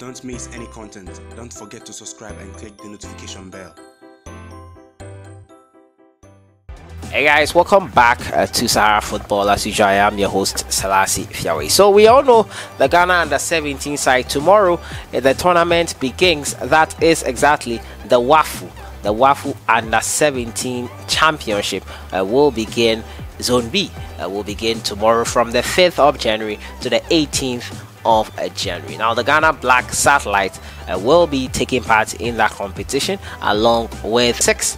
Don't miss any content. Don't forget to subscribe and click the notification bell. Hey guys, welcome back uh, to Sahara Football. As usual, I am your host Selassie Fiawoyi. So we all know the Ghana under 17 side tomorrow. Uh, the tournament begins. That is exactly the WAFU. The WAFU under 17 championship uh, will begin. Zone B uh, will begin tomorrow from the 5th of January to the 18th of January. Now, the Ghana Black Starlets uh, will be taking part in that competition along with six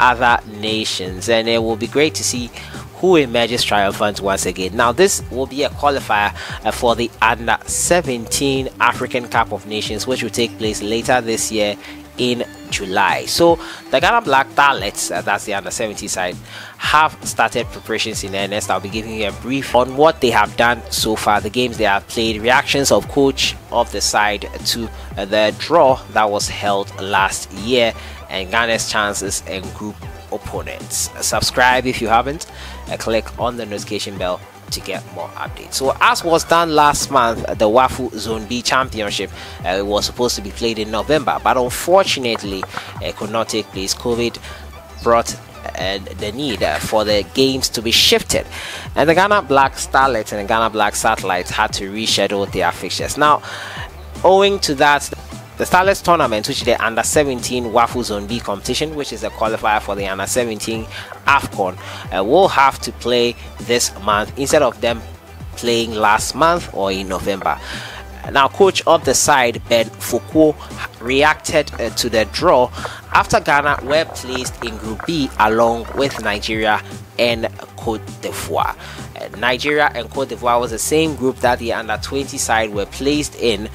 other nations, and it will be great to see who emerges triumphant once again. Now, this will be a qualifier uh, for the Under 17 African Cup of Nations, which will take place later this year in July. So the Ghana Black Starlets, uh, that's the under 70 side, have started preparations in earnest. I'll be giving you a brief on what they have done so far, the games they have played, reactions of coach of the side to uh, the draw that was held last year, and Ghana's chances and group opponents. Subscribe if you haven't, click on the notification bell to get more updates. So, as was done last month, the WAFU Zone B Championship uh, was supposed to be played in November, but unfortunately, it could not take place. COVID brought uh, the need uh, for the games to be shifted, and the Ghana Black Starlets and the Ghana Black Satellites had to reschedule their fixtures. Now, owing to that, the Starlets tournament, which is the under 17 WAFU Zone B competition, which is a qualifier for the under 17 AFCON, uh, will have to play this month instead of them playing last month or in November. Now, coach of the side, Ben Foucault, reacted uh, to the draw after Ghana were placed in Group B along with Nigeria and Cote d'Ivoire. Uh, Nigeria and Cote d'Ivoire was the same group that the under 20 side were placed in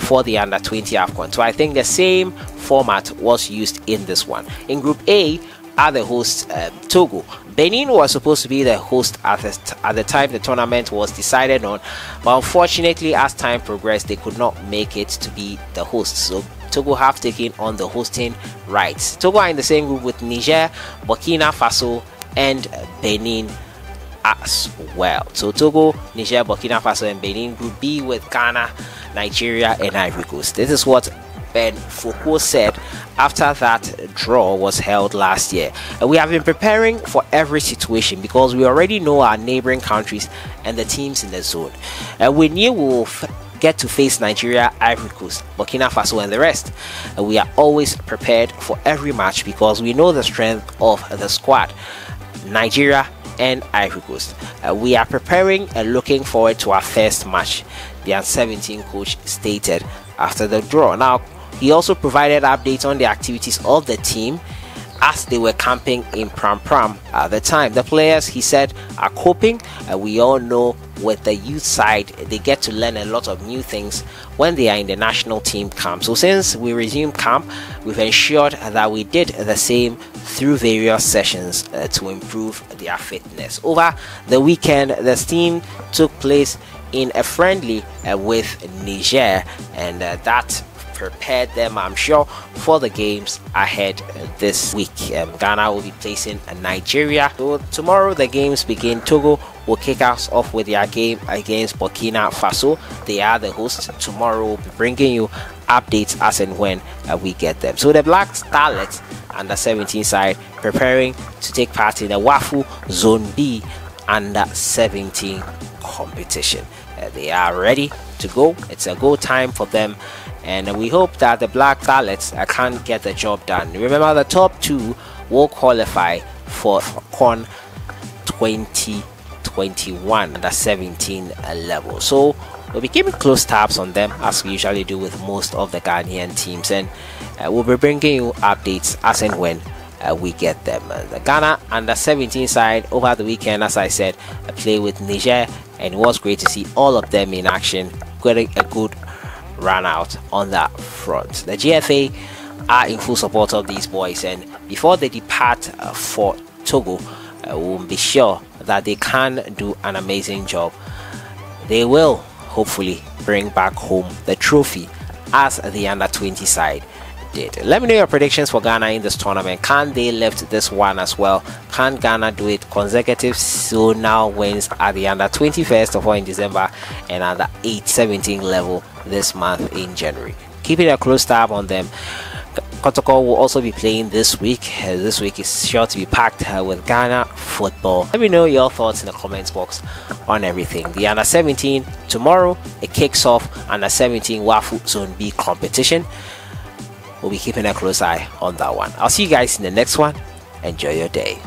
for the under 20 AFCON. So I think the same format was used in this one. In Group A are the hosts uh, Togo. Benin was supposed to be the host at the, at the time the tournament was decided on, but unfortunately, as time progressed, they could not make it to be the host. So Togo have taken on the hosting rights. Togo are in the same group with Niger, Burkina Faso, and Benin as well. So Togo, Niger, Burkina Faso, and Benin Group B with Ghana, Nigeria, and Ivory Coast. This is what Ben Foucault said after that draw was held last year. We have been preparing for every situation because we already know our neighboring countries and the teams in the zone. And we knew we will get to face Nigeria, Ivory Coast, Burkina Faso, and the rest. And we are always prepared for every match because we know the strength of the squad. Nigeria and Ivory Coast. Uh, we are preparing and looking forward to our first match, the under 17 coach stated after the draw. Now, he also provided updates on the activities of the team as they were camping in Pram Pram at the time. The players, he said, are coping. Uh, we all know with the youth side, they get to learn a lot of new things when they are in the national team camp. So, since we resumed camp, we've ensured that we did the same through various sessions uh, to improve their fitness. Over the weekend, the team took place in a friendly uh, with Niger, and uh, that prepared them, I'm sure, for the games ahead this week. Um, Ghana will be placing Nigeria. So tomorrow the games begin. Togo will kick us off with their game against Burkina Faso. They are the hosts. Tomorrow we'll be bringing you updates as and when uh, we get them. So the Black Starlets under 17 side preparing to take part in the WAFU Zone B under 17 competition. Uh, they are ready to go. It's a go time for them and we hope that the black Starlets can get the job done. Remember, the top two will qualify for CON 2021 under 17 level. So we'll be keeping close tabs on them as we usually do with most of the Ghanaian teams, and uh, we'll be bringing you updates as and when. Uh, we get them. Uh, the Ghana under 17 side over the weekend, as I said, I play with Niger, and it was great to see all of them in action, getting a good run out on that front. The GFA are in full support of these boys, and before they depart uh, for Togo, uh, we'll be sure that they can do an amazing job. They will hopefully bring back home the trophy as the under 20 side did. Let me know your predictions for Ghana in this tournament. Can they lift this one as well? Can Ghana do it consecutive so now wins at the under 21st of all in December and at the 8 17 level this month in January? Keeping a close tab on them. Kotoko will also be playing this week. Uh, this week is sure to be packed uh, with Ghana football. Let me know your thoughts in the comments box on everything. The under 17 tomorrow it kicks off under 17 WAFU Zone B competition. We'll be keeping a close eye on that one. I'll see you guys in the next one. Enjoy your day.